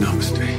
Namaste.